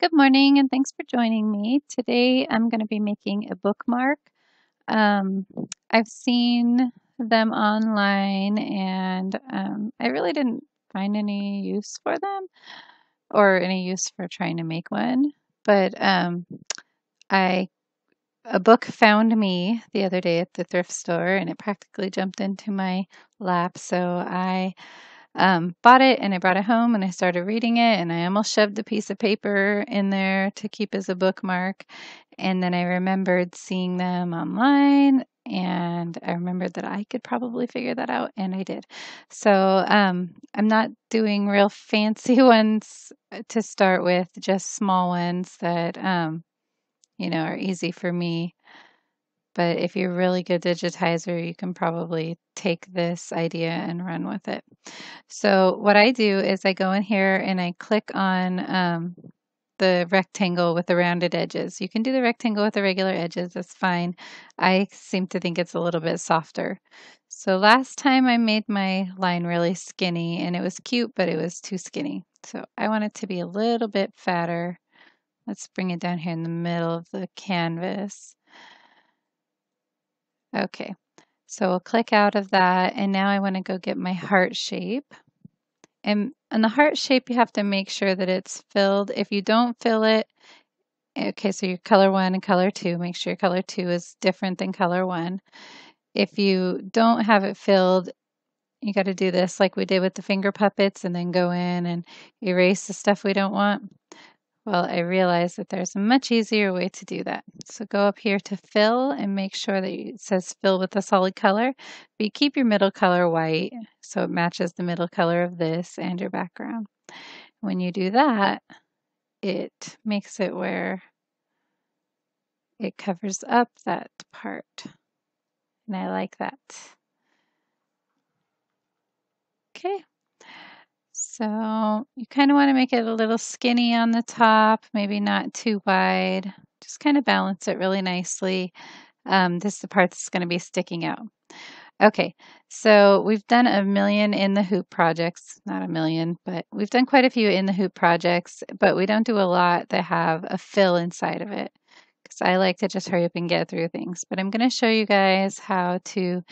Good morning and thanks for joining me. Today I'm going to be making a bookmark. Um, I've seen them online and um, I really didn't find any use for them or any use for trying to make one. But um, I a book found me the other day at the thrift store and it practically jumped into my lap. So I um, bought it and I brought it home and I started reading it and I almost shoved a piece of paper in there to keep as a bookmark. And then I remembered seeing them online and I remembered that I could probably figure that out and I did. So um, I'm not doing real fancy ones to start with, just small ones that, um, you know, are easy for me but if you're a really good digitizer, you can probably take this idea and run with it. So what I do is I go in here and I click on um, the rectangle with the rounded edges. You can do the rectangle with the regular edges, that's fine. I seem to think it's a little bit softer. So last time I made my line really skinny and it was cute, but it was too skinny. So I want it to be a little bit fatter. Let's bring it down here in the middle of the canvas. Okay, so we'll click out of that and now I want to go get my heart shape. And on the heart shape, you have to make sure that it's filled. If you don't fill it, eh, okay, so your color one and color two, make sure your color two is different than color one. If you don't have it filled, you got to do this like we did with the finger puppets and then go in and erase the stuff we don't want. Well, I realized that there's a much easier way to do that. So go up here to fill and make sure that it says fill with a solid color, but you keep your middle color white so it matches the middle color of this and your background. When you do that, it makes it where it covers up that part. And I like that. Okay, so you kind of want to make it a little skinny on the top, maybe not too wide. Just kind of balance it really nicely. Um, this is the part that's going to be sticking out. Okay, so we've done a million in the hoop projects, not a million, but we've done quite a few in the hoop projects, but we don't do a lot that have a fill inside of it because I like to just hurry up and get through things. But I'm going to show you guys how to,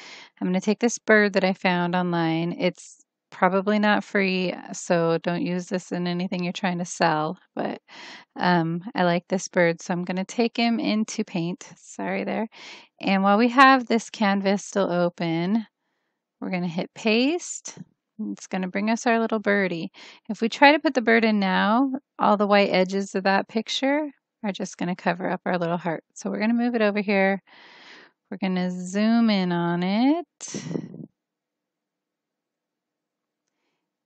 I'm going to take this bird that I found online. It's probably not free, so don't use this in anything you're trying to sell. But um, I like this bird, so I'm going to take him into paint. Sorry there. And while we have this canvas still open, we're going to hit paste. It's going to bring us our little birdie. If we try to put the bird in now, all the white edges of that picture are just going to cover up our little heart. So we're going to move it over here. We're going to zoom in on it.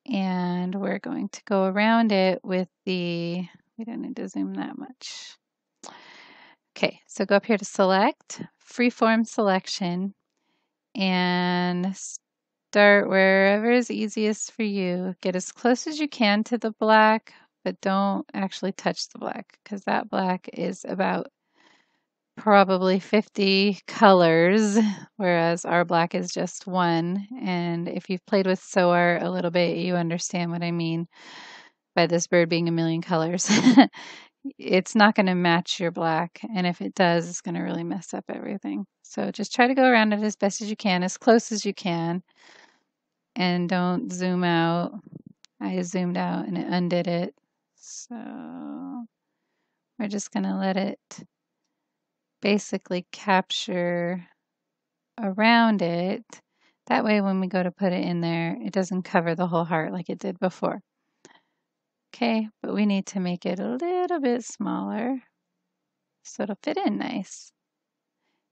and we're going to go around it with the, we don't need to zoom that much. Okay, so go up here to select, freeform selection, and start wherever is easiest for you. Get as close as you can to the black, but don't actually touch the black because that black is about probably 50 colors, whereas our black is just one. And if you've played with SewArt a little bit, you understand what I mean by this bird being a million colors. it's not going to match your black. And if it does, it's going to really mess up everything. So just try to go around it as best as you can, as close as you can. And don't zoom out. I zoomed out and it undid it. So we're just going to let it basically capture around it. That way when we go to put it in there, it doesn't cover the whole heart like it did before. Okay, but we need to make it a little bit smaller so it'll fit in nice.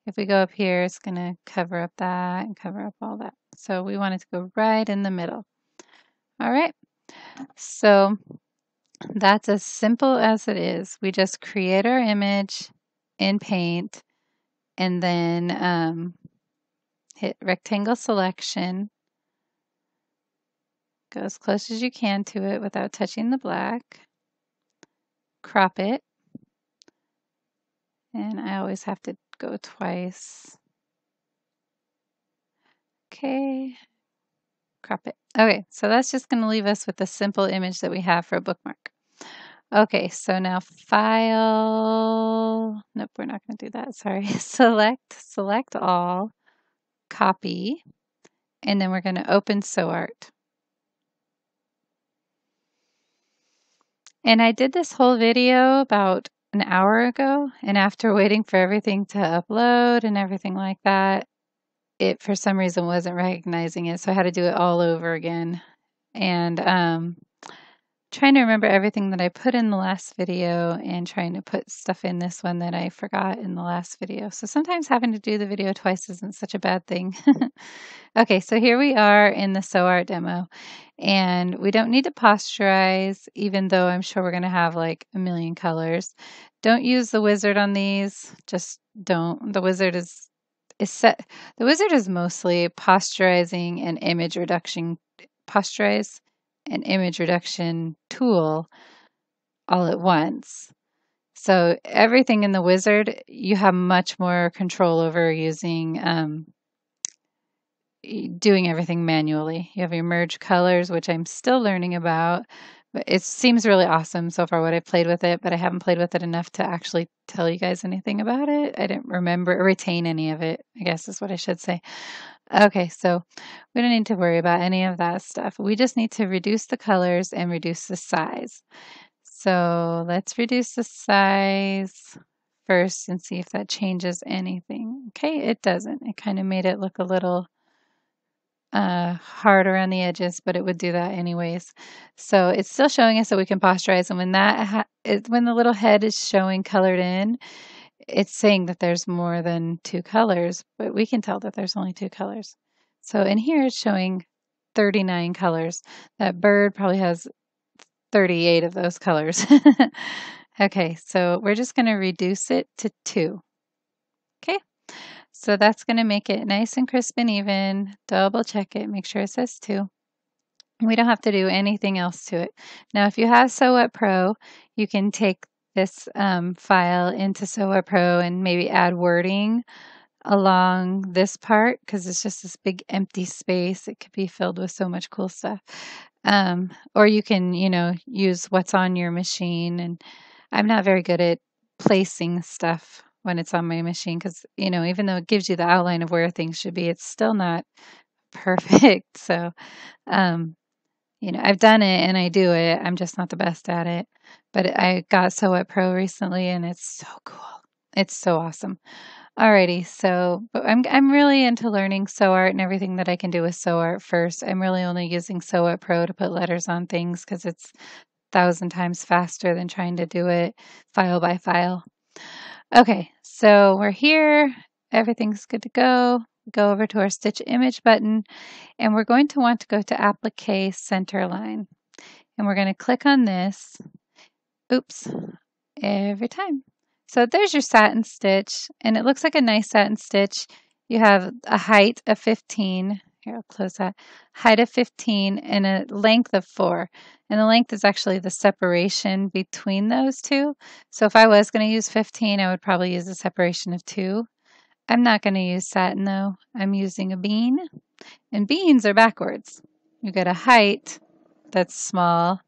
If we go up here, it's going to cover up that and cover up all that. So we want it to go right in the middle. All right, so that's as simple as it is. We just create our image in paint and then um, hit rectangle selection. Go as close as you can to it without touching the black. Crop it. And I always have to go twice. Okay. Crop it. Okay, so that's just going to leave us with the simple image that we have for a bookmark. Okay, so now file, nope, we're not going to do that, sorry. select, select all, copy, and then we're going to open SewArt. And I did this whole video about an hour ago, and after waiting for everything to upload and everything like that, it for some reason wasn't recognizing it, so I had to do it all over again. And um, trying to remember everything that I put in the last video and trying to put stuff in this one that I forgot in the last video. So sometimes having to do the video twice isn't such a bad thing. okay, so here we are in the SewArt demo. And we don't need to posterize, even though I'm sure we're going to have like a million colors. Don't use the wizard on these. Just don't. The wizard is is set. The wizard is mostly posterizing and image reduction. Posterize an image reduction tool all at once. So everything in the wizard, you have much more control over using um, doing everything manually. You have your merge colors, which I'm still learning about. But it seems really awesome so far what I've played with it, but I haven't played with it enough to actually tell you guys anything about it. I didn't remember retain any of it, I guess is what I should say. Okay, so we don't need to worry about any of that stuff. We just need to reduce the colors and reduce the size. So let's reduce the size first and see if that changes anything. Okay, it doesn't. It kind of made it look a little uh, hard around the edges, but it would do that anyways. So it's still showing us that we can posterize. and when that it, when the little head is showing colored in, it's saying that there's more than two colors, but we can tell that there's only two colors. So in here it's showing 39 colors. That bird probably has 38 of those colors. okay, so we're just going to reduce it to two. Okay, so that's going to make it nice and crisp and even. Double check it, make sure it says two. We don't have to do anything else to it. Now, if you have SewWhat Pro, you can take this um, file into SewWhat Pro and maybe add wording along this part because it's just this big empty space. It could be filled with so much cool stuff. Um, or you can, you know, use what's on your machine. And I'm not very good at placing stuff when it's on my machine because, you know, even though it gives you the outline of where things should be, it's still not perfect. So, um, you know, I've done it and I do it. I'm just not the best at it. But I got SewWhat Pro recently and it's so cool. It's so awesome. Alrighty, so I'm I'm really into learning sew art and everything that I can do with sew art first. I'm really only using SewWhat Pro to put letters on things because it's thousand times faster than trying to do it file by file. Okay, so we're here. Everything's good to go. Go over to our stitch image button and we're going to want to go to applique center line. And we're going to click on this oops, every time. So there's your satin stitch, and it looks like a nice satin stitch. You have a height of 15. Here, I'll close that. Height of 15 and a length of 4. And the length is actually the separation between those two. So if I was going to use 15, I would probably use a separation of 2. I'm not going to use satin though. I'm using a bean. And beans are backwards. You get a height that's small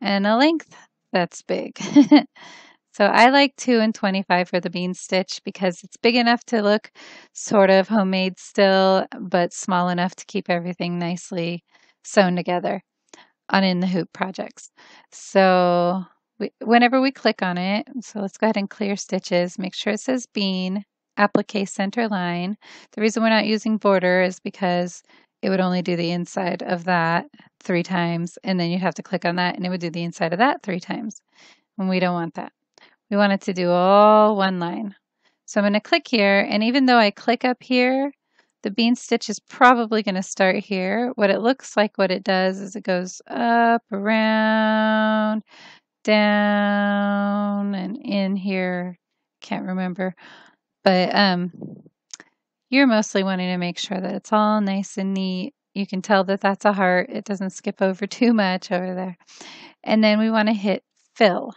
and a length that's big. so I like 2 and 25 for the bean stitch because it's big enough to look sort of homemade still, but small enough to keep everything nicely sewn together on in the hoop projects. So we, whenever we click on it, so let's go ahead and clear stitches, make sure it says bean, applique center line. The reason we're not using border is because it would only do the inside of that three times, and then you'd have to click on that, and it would do the inside of that three times. And we don't want that. We want it to do all one line. So I'm going to click here, and even though I click up here, the bean stitch is probably going to start here. What it looks like what it does is it goes up, around, down, and in here. Can't remember. But um, you're mostly wanting to make sure that it's all nice and neat. You can tell that that's a heart. It doesn't skip over too much over there. And then we want to hit fill.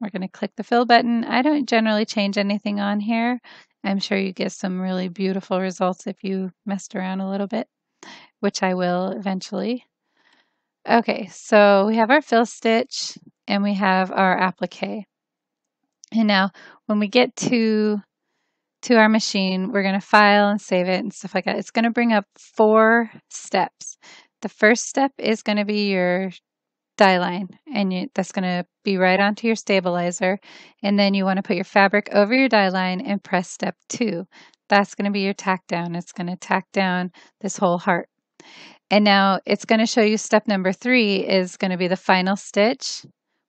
We're going to click the fill button. I don't generally change anything on here. I'm sure you get some really beautiful results if you messed around a little bit, which I will eventually. Okay, so we have our fill stitch and we have our applique. And now when we get to to our machine, we're going to file and save it and stuff like that. It's going to bring up four steps. The first step is going to be your die line and you, that's going to be right onto your stabilizer. And then you want to put your fabric over your die line and press step two. That's going to be your tack down. It's going to tack down this whole heart. And now it's going to show you step number three is going to be the final stitch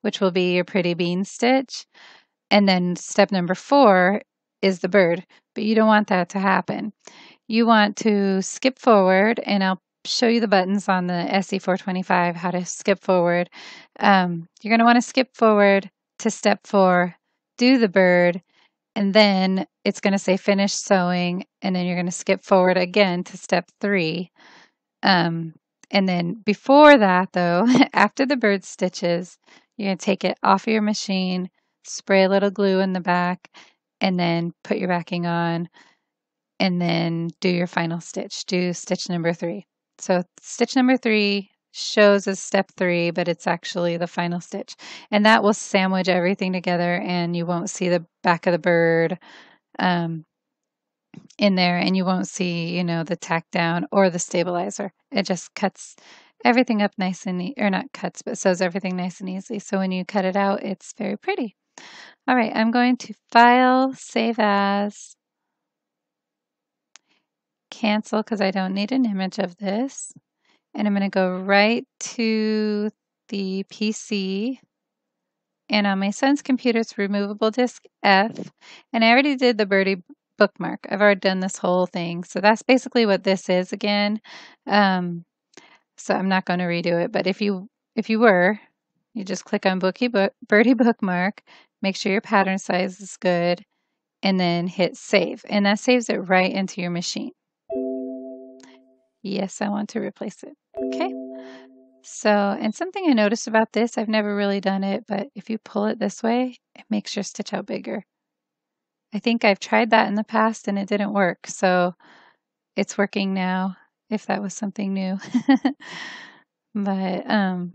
which will be your pretty bean stitch. And then step number four is the bird but you don't want that to happen you want to skip forward and I'll show you the buttons on the SE425, how to skip forward. Um, you're going to want to skip forward to step four, do the bird, and then it's going to say finish sewing, and then you're going to skip forward again to step three. Um, and then before that, though, after the bird stitches, you're going to take it off of your machine, spray a little glue in the back, and then put your backing on, and then do your final stitch. Do stitch number three. So stitch number three shows as step three, but it's actually the final stitch. And that will sandwich everything together and you won't see the back of the bird um, in there and you won't see, you know, the tack down or the stabilizer. It just cuts everything up nice and neat, or not cuts, but sews everything nice and easily. So when you cut it out, it's very pretty. All right, I'm going to File, Save As, cancel because I don't need an image of this. And I'm going to go right to the PC. And on my son's computer, it's removable disk F. And I already did the Birdie bookmark. I've already done this whole thing. So that's basically what this is again. Um, so I'm not going to redo it. But if you if you were, you just click on Bookie Book, Birdie Bookmark, make sure your pattern size is good, and then hit Save. And that saves it right into your machine. Yes, I want to replace it. Okay. So, and something I noticed about this, I've never really done it, but if you pull it this way, it makes your stitch out bigger. I think I've tried that in the past and it didn't work. So it's working now if that was something new. but, um,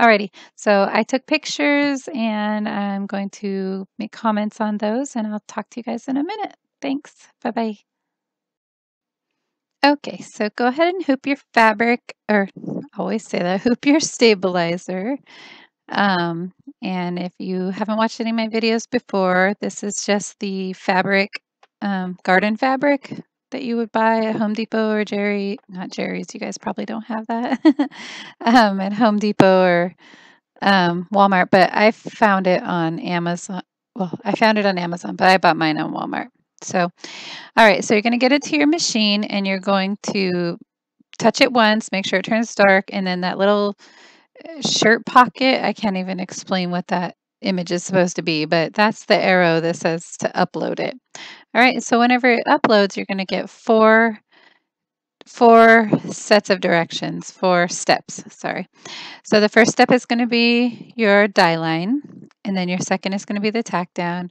alrighty. So I took pictures and I'm going to make comments on those and I'll talk to you guys in a minute. Thanks. Bye bye. Okay, so go ahead and hoop your fabric, or always say that, hoop your stabilizer. Um, and if you haven't watched any of my videos before, this is just the fabric, um, garden fabric that you would buy at Home Depot or Jerry, not Jerry's, you guys probably don't have that, um, at Home Depot or um, Walmart, but I found it on Amazon. Well, I found it on Amazon, but I bought mine on Walmart. So, all right, so you're going to get it to your machine and you're going to touch it once, make sure it turns dark, and then that little uh, shirt pocket, I can't even explain what that image is supposed to be, but that's the arrow that says to upload it. All right, so whenever it uploads, you're going to get four four sets of directions, four steps, sorry. So the first step is going to be your die line, and then your second is going to be the tack down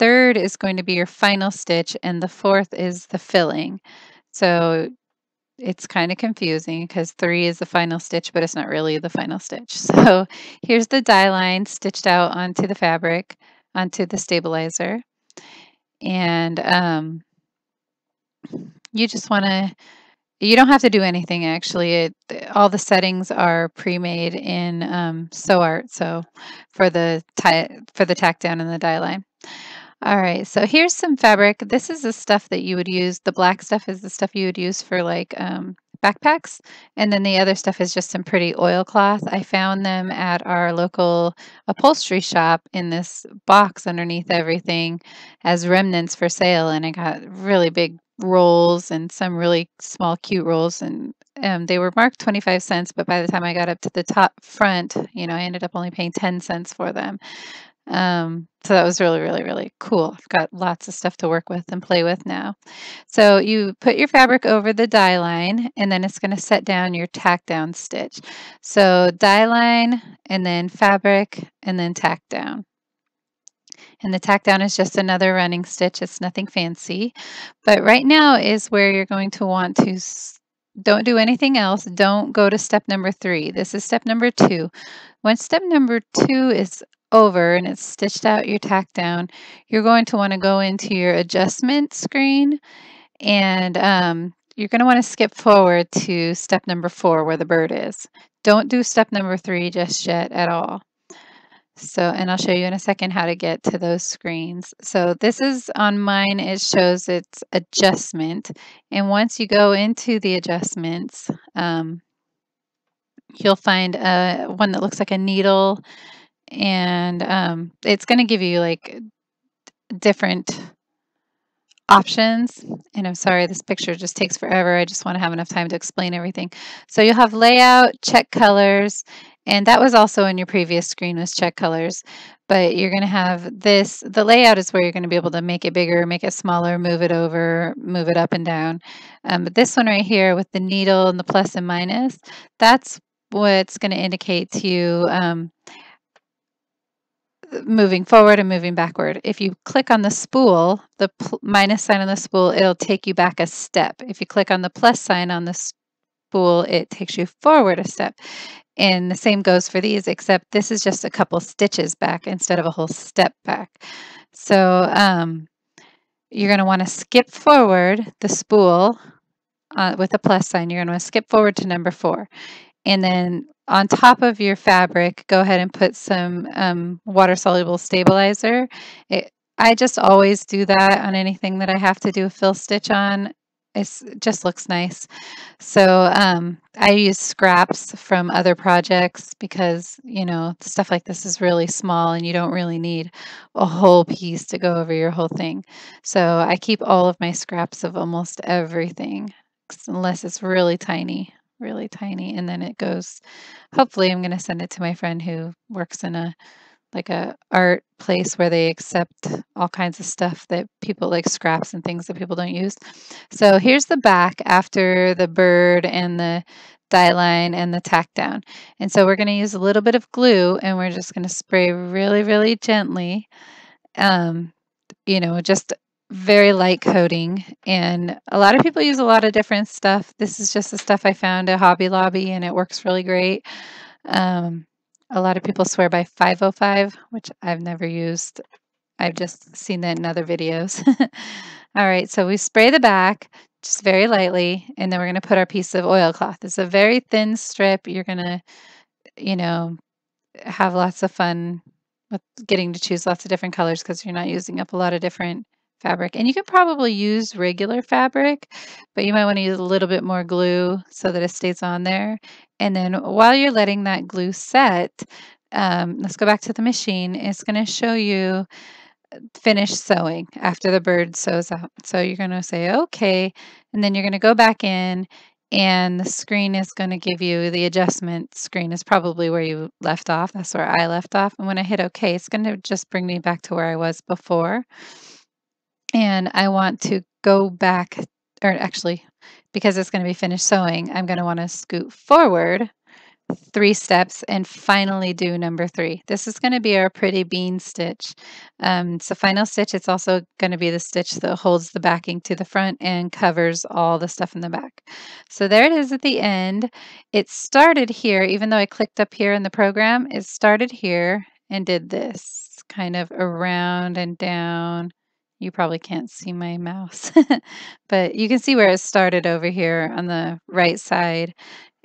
third is going to be your final stitch and the fourth is the filling. So it's kind of confusing because three is the final stitch, but it's not really the final stitch. So here's the die line stitched out onto the fabric, onto the stabilizer. And um, you just want to, you don't have to do anything actually. It, all the settings are pre-made in um, Sew Art, so for the tie, for the tack down and the die line. All right, so here's some fabric. This is the stuff that you would use. The black stuff is the stuff you would use for like um, backpacks. And then the other stuff is just some pretty oilcloth. I found them at our local upholstery shop in this box underneath everything as remnants for sale. And I got really big rolls and some really small, cute rolls. And um, they were marked 25 cents, but by the time I got up to the top front, you know, I ended up only paying 10 cents for them. Um, so that was really, really, really cool. I've got lots of stuff to work with and play with now. So you put your fabric over the die line and then it's going to set down your tack down stitch. So die line and then fabric and then tack down. And the tack down is just another running stitch. It's nothing fancy. But right now is where you're going to want to don't do anything else. Don't go to step number three. This is step number two. When step number two is over and it's stitched out your tack down, you're going to want to go into your adjustment screen and um, you're going to want to skip forward to step number four where the bird is. Don't do step number three just yet at all. So, and I'll show you in a second how to get to those screens. So this is on mine, it shows its adjustment. And once you go into the adjustments, um, you'll find a, one that looks like a needle and um, it's going to give you like different options. And I'm sorry, this picture just takes forever. I just want to have enough time to explain everything. So you'll have layout, check colors, and that was also in your previous screen was check colors. But you're going to have this, the layout is where you're going to be able to make it bigger, make it smaller, move it over, move it up and down. Um, but this one right here with the needle and the plus and minus, that's what's going to indicate to you um, moving forward and moving backward. If you click on the spool, the minus sign on the spool, it'll take you back a step. If you click on the plus sign on the spool, it takes you forward a step. And the same goes for these, except this is just a couple stitches back instead of a whole step back. So um, you're going to want to skip forward the spool uh, with a plus sign. You're going to to skip forward to number four. And then on top of your fabric, go ahead and put some um, water soluble stabilizer. It, I just always do that on anything that I have to do a fill stitch on. It's, it just looks nice. So um, I use scraps from other projects because, you know, stuff like this is really small and you don't really need a whole piece to go over your whole thing. So I keep all of my scraps of almost everything unless it's really tiny really tiny and then it goes hopefully i'm going to send it to my friend who works in a like a art place where they accept all kinds of stuff that people like scraps and things that people don't use. So here's the back after the bird and the die line and the tack down. And so we're going to use a little bit of glue and we're just going to spray really really gently um, you know just very light coating and a lot of people use a lot of different stuff. This is just the stuff i found at hobby lobby and it works really great. Um, a lot of people swear by 505 which i've never used. I've just seen that in other videos. All right so we spray the back just very lightly and then we're going to put our piece of oilcloth. It's a very thin strip. You're going to you know have lots of fun with getting to choose lots of different colors because you're not using up a lot of different fabric. And you can probably use regular fabric, but you might want to use a little bit more glue so that it stays on there. And then while you're letting that glue set, um, let's go back to the machine. It's going to show you uh, finish sewing after the bird sews out. So you're going to say, okay, and then you're going to go back in and the screen is going to give you the adjustment screen is probably where you left off. That's where I left off. And when I hit OK, it's going to just bring me back to where I was before and I want to go back, or actually, because it's going to be finished sewing, I'm going to want to scoot forward three steps and finally do number three. This is going to be our pretty bean stitch. Um, it's the final stitch. It's also going to be the stitch that holds the backing to the front and covers all the stuff in the back. So there it is at the end. It started here, even though I clicked up here in the program, it started here and did this kind of around and down you probably can't see my mouse, but you can see where it started over here on the right side.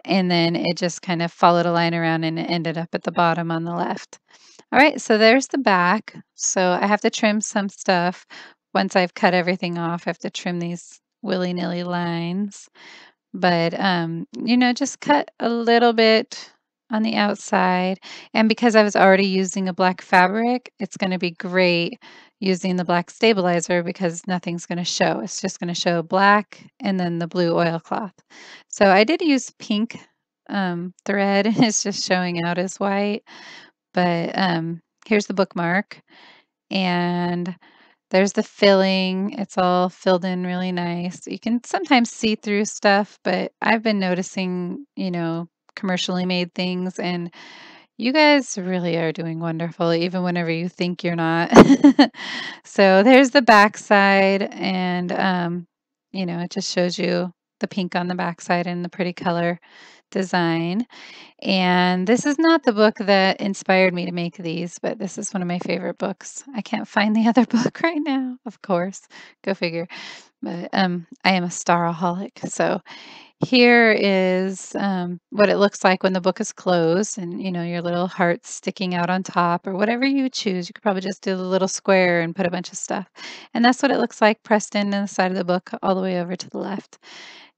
And then it just kind of followed a line around and it ended up at the bottom on the left. All right, so there's the back. So I have to trim some stuff. Once I've cut everything off, I have to trim these willy-nilly lines. But, um, you know, just cut a little bit on the outside. And because I was already using a black fabric, it's going to be great using the black stabilizer because nothing's going to show. It's just going to show black and then the blue oilcloth. So I did use pink um, thread. It's just showing out as white. But um, here's the bookmark. And there's the filling. It's all filled in really nice. You can sometimes see through stuff, but I've been noticing, you know, commercially made things and you guys really are doing wonderful, even whenever you think you're not. so there's the back side, and um, you know, it just shows you the the pink on the backside and the pretty color design. And this is not the book that inspired me to make these, but this is one of my favorite books. I can't find the other book right now, of course. Go figure. But um, I am a staraholic. So here is um, what it looks like when the book is closed and you know your little heart sticking out on top or whatever you choose. You could probably just do the little square and put a bunch of stuff. And that's what it looks like pressed in the side of the book all the way over to the left.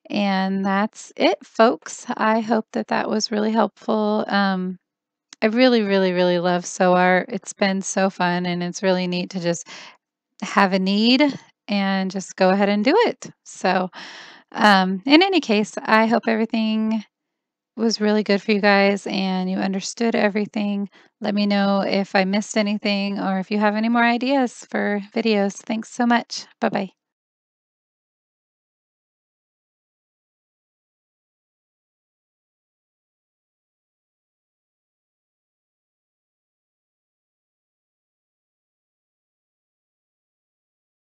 And that's it, folks. I hope that that was really helpful. Um, I really, really, really love sew art. It's been so fun and it's really neat to just have a need and just go ahead and do it. So, um, in any case, I hope everything was really good for you guys and you understood everything. Let me know if I missed anything or if you have any more ideas for videos. Thanks so much. Bye bye.